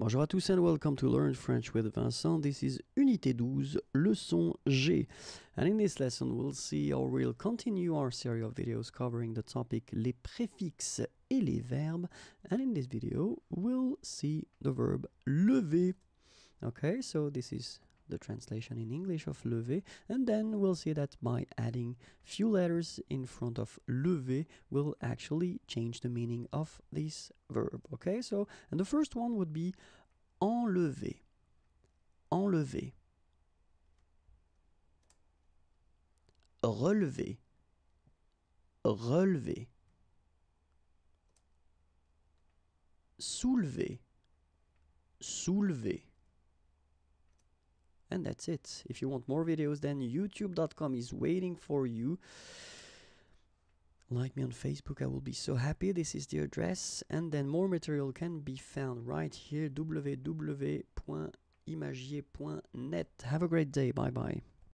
Bonjour à tous and welcome to Learn French with Vincent. This is Unité 12, leçon G. And in this lesson we'll see or we'll continue our series of videos covering the topic les préfixes et les verbes. And in this video we'll see the verb lever. Okay, so this is the translation in English of lever and then we'll see that by adding few letters in front of lever will actually change the meaning of this verb okay? So and the first one would be enlever. Enlever. Relever. Relever. Soulever. Soulever and that's it. If you want more videos, then youtube.com is waiting for you. Like me on Facebook, I will be so happy. This is the address, and then more material can be found right here www.imagier.net. Have a great day. Bye bye.